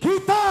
Quita.